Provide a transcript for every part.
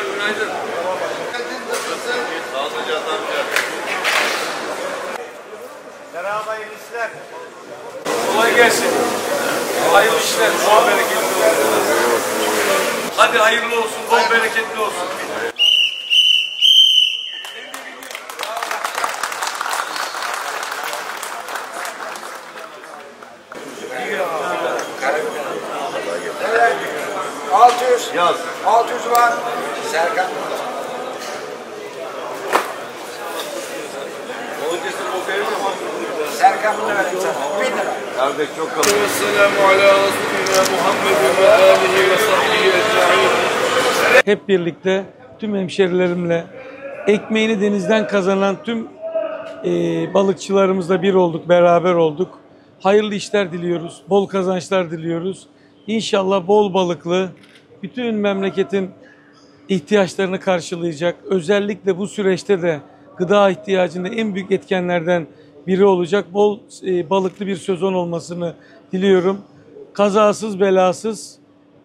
Merhabalar, günaydın. Merhaba, iyi işler. Kolay gelsin. Hayırlı işler, bol bereketli olsun. Hadi hayırlı olsun, bol bereketli olsun. Altı yüz. Yaz. 600 var. Serkan. Serkan bunu vereyim sana. 1000 lira. Kardeş çok kalın. Vesselamu ala Resulina Muhammedin ve alihi ve sahbihi ecma'in. hep birlikte tüm hemşerilerimle ekmeğini denizden kazanan tüm e, balıkçılarımızla bir olduk, beraber olduk. Hayırlı işler diliyoruz, bol kazançlar diliyoruz. İnşallah bol balıklı, bütün memleketin ihtiyaçlarını karşılayacak. Özellikle bu süreçte de gıda ihtiyacında en büyük etkenlerden biri olacak. Bol e, balıklı bir sezon olmasını diliyorum. Kazasız belasız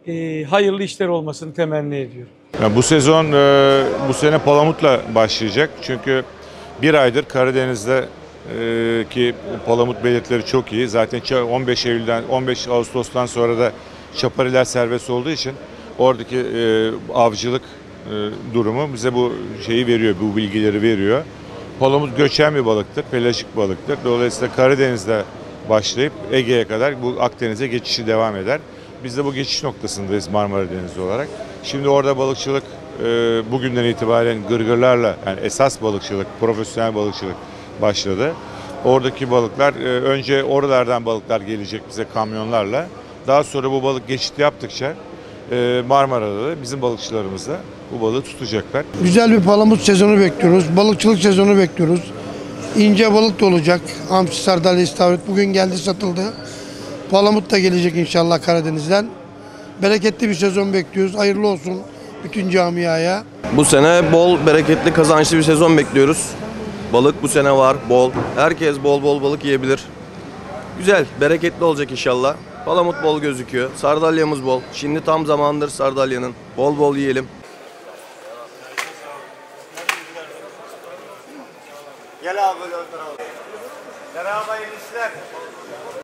e, hayırlı işler olmasını temenni ediyorum. Ya bu sezon e, bu sene Palamut'la başlayacak. Çünkü bir aydır Karadeniz'de e, ki Palamut belirtileri çok iyi. Zaten ça- 15 Eylül'den 15 Ağustos'tan sonra da çapariler serbest olduğu için oradaki e, avcılık e, durumu bize bu şeyi veriyor, bu bilgileri veriyor. Palamut göçen bir balıktır, pelajik balıktır. Dolayısıyla Karadeniz'de başlayıp Ege'ye kadar bu Akdeniz'e geçişi devam eder. Biz de bu geçiş noktasındayız Marmara Denizi olarak. Şimdi orada balıkçılık e, bugünden itibaren gırgırlarla yani esas balıkçılık, profesyonel balıkçılık başladı. Oradaki balıklar e, önce oralardan balıklar gelecek bize kamyonlarla. Daha sonra bu balık geçit yaptıkça Marmara'da da bizim balıkçılarımız da bu balığı tutacaklar. Güzel bir palamut sezonu bekliyoruz. Balıkçılık sezonu bekliyoruz. İnce balık da olacak. Hamsi, sardalya, istavrit bugün geldi satıldı. Palamut da gelecek inşallah Karadeniz'den. Bereketli bir sezon bekliyoruz. Hayırlı olsun bütün camiaya. Bu sene bol, bereketli, kazançlı bir sezon bekliyoruz. Balık bu sene var, bol. Herkes bol bol balık yiyebilir. Güzel, bereketli olacak inşallah. Palamut bol gözüküyor. Sardalyamız bol. Şimdi tam zamandır sardalyanın. Bol bol yiyelim. Gel abi böyle ön. Merhaba enişler.